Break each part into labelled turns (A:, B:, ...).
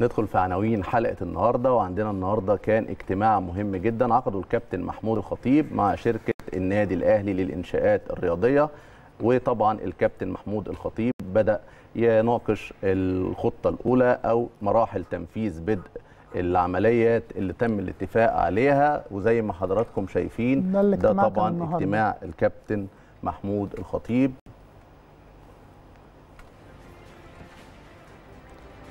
A: ندخل في عناوين حلقة النهارده وعندنا النهارده كان اجتماع مهم جدا عقده الكابتن محمود الخطيب مع شركة النادي الأهلي للإنشاءات الرياضية. وطبعا الكابتن محمود الخطيب بدأ يناقش الخطة الأولى أو مراحل تنفيذ بدء العمليات اللي تم الاتفاق عليها. وزي ما حضراتكم شايفين
B: ده
A: ده طبعا. اجتماع الكابتن محمود الخطيب.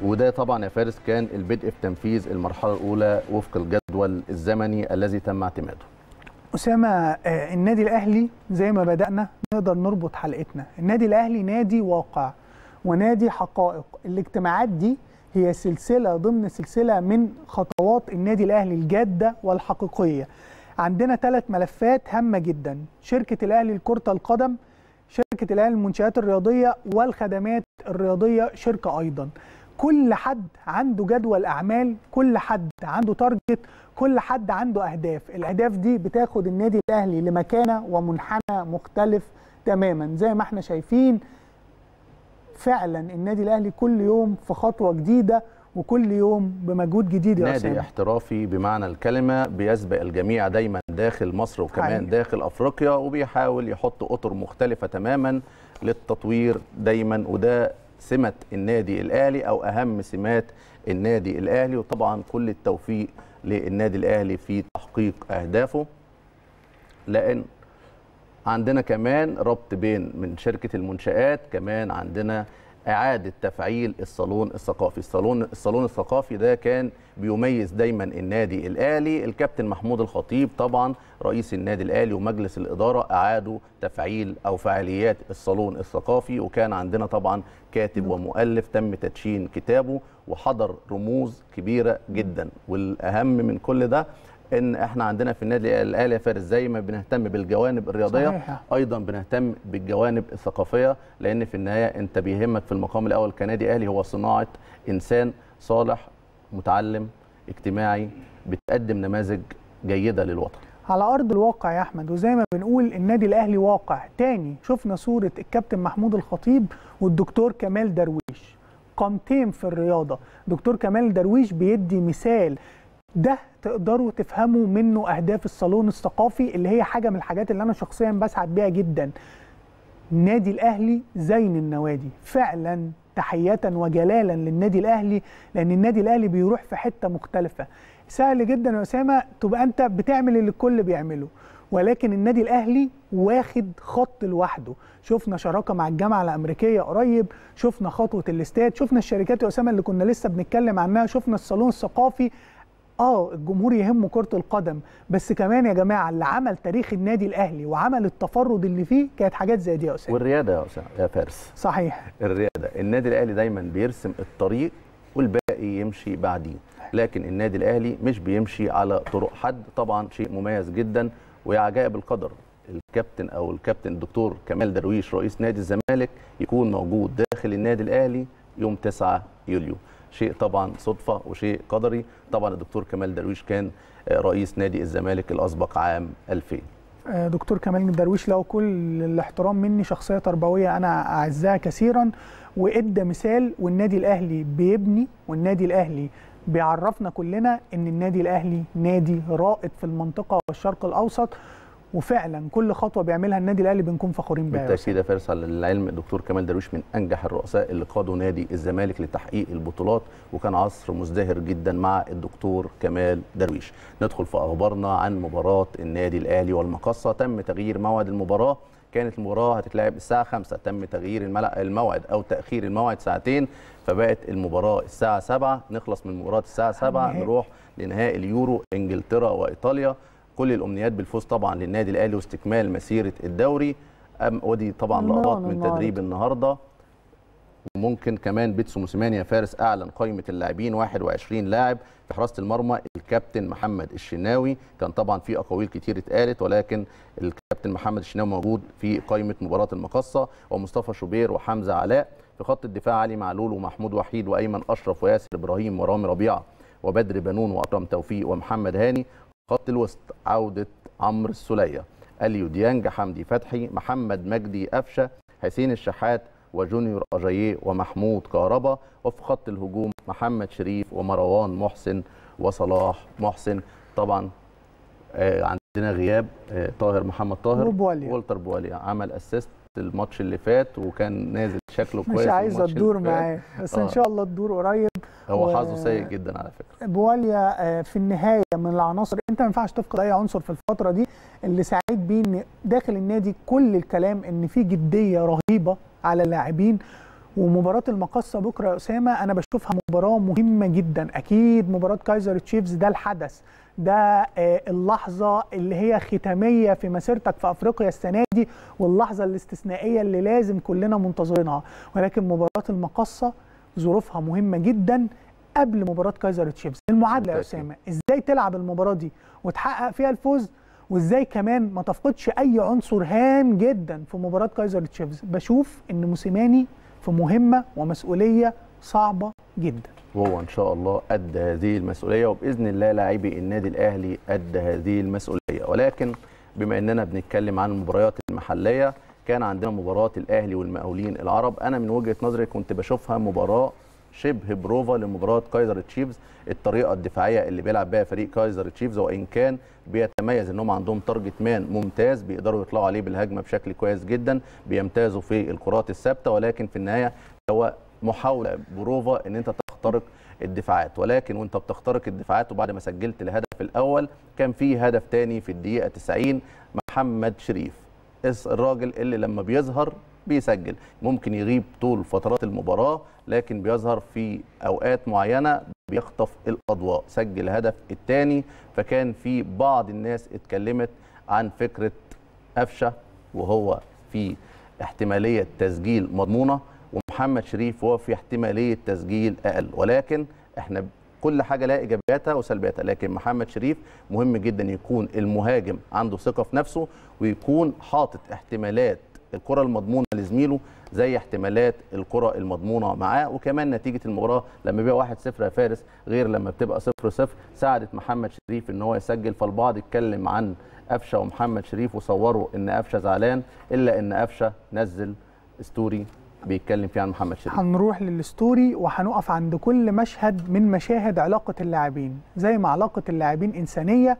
A: وده طبعا يا فارس كان البدء في تنفيذ المرحلة الأولى وفق الجدول الزمني الذي تم اعتماده.
B: أسامة آه، النادي الأهلي زي ما بدأنا نقدر نربط حلقتنا. النادي الأهلي نادي واقع ونادي حقائق. الاجتماعات دي هي سلسلة ضمن سلسلة من خطوات النادي الأهلي الجادة والحقيقية. عندنا ثلاث ملفات هامة جدا. شركة الأهلي لكرة القدم شركة الأهلي للمنشآت الرياضية والخدمات الرياضية شركة أيضا. كل حد عنده جدول أعمال كل حد عنده تارجت كل حد عنده أهداف. الأهداف دي بتاخد النادي الأهلي لمكانة ومنحنى مختلف تماما. زي ما إحنا شايفين فعلا النادي الأهلي كل يوم في خطوة جديدة وكل يوم بمجهود جديد يا
A: نادي احترافي بمعنى الكلمة بيسبق الجميع دايما داخل مصر وكمان
B: حقيقي.
A: داخل أفريقيا وبيحاول يحط أطر مختلفة تماما للتطوير دايما وده سمة النادي الأهلي أو أهم سمات النادي الأهلي. وطبعا كل التوفيق للنادي الأهلي في تحقيق أهدافه. لأن عندنا كمان ربط بين من شركة المنشآت كمان عندنا إعادة تفعيل الصالون الثقافي. الصالون الصالون الثقافي ده كان بيميز دايما النادي الاهلي الكابتن محمود الخطيب طبعا رئيس النادي الاهلي ومجلس الإدارة أعادوا تفعيل أو فعاليات الصالون الثقافي. وكان عندنا طبعا كاتب ومؤلف تم تدشين كتابه وحضر رموز كبيرة جدا. والأهم من كل ده إن إحنا عندنا في النادي الأهلي يا فارس زي ما بنهتم بالجوانب الرياضية
B: صحيح.
A: أيضا بنهتم بالجوانب الثقافية لأن في النهاية أنت بيهمك في المقام الأول كنادي أهلي هو صناعة إنسان صالح متعلم اجتماعي بتقدم نماذج جيدة للوطن.
B: على أرض الواقع يا أحمد وزي ما بنقول النادي الأهلي واقع. تاني شفنا صورة الكابتن محمود الخطيب والدكتور كمال درويش. قامتين في الرياضة. دكتور كمال درويش بيدي مثال. ده تقدروا تفهموا منه أهداف الصالون الثقافي اللي هي حاجة من الحاجات اللي أنا شخصيا بسعد بيها جدا. النادي الأهلي زين النوادي. فعلا تحيه وجلالا للنادي الأهلي لأن النادي الأهلي بيروح في حتة مختلفة. سهل جدا يا أسامة تبقى أنت بتعمل اللي الكل بيعمله. ولكن النادي الأهلي واخد خط لوحده. شفنا شراكة مع الجامعة الأمريكية قريب شفنا خطوة الاستاد شفنا الشركات يا أسامة اللي كنا لسه بنتكلم عنها شفنا الصالون الثقافي آه الجمهور يهمه كرة القدم. بس كمان يا جماعة اللي عمل تاريخ النادي الأهلي وعمل التفرد اللي فيه كانت حاجات زي دي يا اسامه
A: والريادة يا أسامة- يا فارس.
B: صحيح.
A: الريادة النادي الأهلي دايما بيرسم الطريق والباقي يمشي بعديه. لكن النادي الأهلي مش بيمشي على طرق حد. طبعا شيء مميز جدا ويا عجائب القدر. الكابتن أو الكابتن الدكتور كمال درويش رئيس نادي الزمالك يكون موجود داخل النادي الأهلي يوم 9 يوليو. شيء طبعا صدفة وشيء قدري. طبعا الدكتور كمال درويش كان آه، رئيس نادي الزمالك الأسبق عام 2000
B: آه، دكتور كمال درويش له كل الاحترام مني شخصية تربوية أنا أعزها كثيرا وإدى مثال والنادي الأهلي بيبني والنادي الأهلي بيعرفنا كلنا إن النادي الأهلي نادي رائد في المنطقة والشرق الأوسط. وفعلا كل خطوة بيعملها النادي الأهلي بنكون فخورين بيها
A: بالتأكيد يا فارس على العلم الدكتور كمال درويش من أنجح الرؤساء اللي قادوا نادي الزمالك لتحقيق البطولات وكان عصر مزدهر جدا مع الدكتور كمال درويش. ندخل في أخبارنا عن مباراة النادي الأهلي والمقصه تم تغيير موعد المباراة. كانت المباراة هتتلعب الساعة 5 تم تغيير الموعد أو تأخير الموعد ساعتين فبقت المباراة الساعة 7 نخلص من مباراة الساعة 7
B: النهائي.
A: نروح لنهائي اليورو إنجلترا وإيطاليا. كل الأمنيات بالفوز طبعا للنادي الأهلي واستكمال مسيرة الدوري. ودي طبعا لقطات من. تدريب النهارده. وممكن كمان بيتسو موسيماني يا فارس أعلن قائمة اللاعبين 21 لاعب في حراسة المرمى الكابتن محمد الشناوي. كان طبعا في أقاويل كتير اتقالت ولكن الكابتن محمد الشناوي موجود في قائمة مباراة المقصه ومصطفى شوبير وحمزة علاء في خط الدفاع علي معلول ومحمود وحيد وأيمن أشرف وياسر إبراهيم ورامي ربيعة وبدر بنون وأكرم توفيق ومحمد هاني. خط الوسط عودة عمرو السولية أليو ديانج حمدي فتحي محمد مجدي قفشة حسين الشحات وجونيور أجاييه ومحمود كهربا وفي خط الهجوم محمد شريف ومروان محسن وصلاح محسن طبعا آه، عندنا غياب آه، طاهر محمد طاهر
B: وبواليا.
A: والتر بواليا عمل أسيست الماتش اللي فات وكان نازل شكله كويس
B: مش عايزه تدور. معاه بس
A: آه.
B: ان شاء الله تدور قريب
A: هو حظه سيء جدا على فكرة.
B: بواليا آه، في النهاية من العناصر. أنت ما ينفعش تفقد أي عنصر في الفترة دي. اللي سعيد بيه إن داخل النادي كل الكلام إن في جدية رهيبة على اللاعبين. ومباراة المقصه بكرة يا أسامة أنا بشوفها مباراة مهمة جدا. أكيد مباراة كايزر تشيفز ده الحدث ده آه، اللحظة اللي هي ختامية في مسيرتك في أفريقيا السنة دي واللحظة الاستثنائية اللي لازم كلنا منتظرينها. ولكن مباراة المقصه ظروفها مهمة جدا قبل مباراة كايزر تشيفز. المعادلة يا. أسامة إزاي تلعب المباراة دي وتحقق فيها الفوز وإزاي كمان ما تفقدش أي عنصر هام جدا في مباراة كايزر تشيفز؟ بشوف إن موسيماني في مهمة ومسؤولية صعبة جدا.
A: وهو إن شاء الله قد هذه المسؤولية وبإذن الله لاعبي النادي الأهلي قد هذه المسؤولية. ولكن بما إننا بنتكلم عن المباريات المحلية كان عندنا مباراة الأهلي والمقاولين العرب. أنا من وجهة نظري كنت بشوفها مباراة شبه بروفا لمباراة كايزر تشيفز الطريقة الدفاعية اللي بيلعب بها فريق كايزر تشيفز وإن كان بيتميز إنهم عندهم target man ممتاز بيقدروا يطلعوا عليه بالهجمة بشكل كويس جدا بيمتازوا في الكرات الثابتة ولكن في النهاية هو محاولة بروفا إن أنت تخترق الدفاعات. ولكن وأنت بتخترق الدفاعات وبعد ما سجلت الهدف الأول كان في هدف تاني في الدقيقة 90 محمد شريف. الراجل اللي لما بيظهر بيسجل. ممكن يغيب طول فترات المباراة لكن بيظهر في أوقات معينة بيخطف الأضواء. سجل الهدف الثاني فكان في بعض الناس اتكلمت عن فكرة قفشة وهو في احتمالية تسجيل مضمونة ومحمد شريف وهو في احتمالية تسجيل أقل. ولكن إحنا كل حاجة لها إيجابياتها وسلبياتها لكن محمد شريف مهم جدا يكون المهاجم عنده ثقة في نفسه ويكون حاطط احتمالات الكرة المضمونة لزميله زي احتمالات الكرة المضمونة معاه وكمان نتيجة المباراة لما بيبقى 1-0 يا فارس غير لما بتبقى 0-0 ساعدت محمد شريف إن هو يسجل فالبعض اتكلم عن قفشة ومحمد شريف وصوروا إن قفشة زعلان إلا إن قفشة نزل story بيتكلم فيه عن محمد شريف.
B: هنروح لل story وهنقف عند كل مشهد من مشاهد علاقة اللاعبين زي ما علاقة اللاعبين إنسانية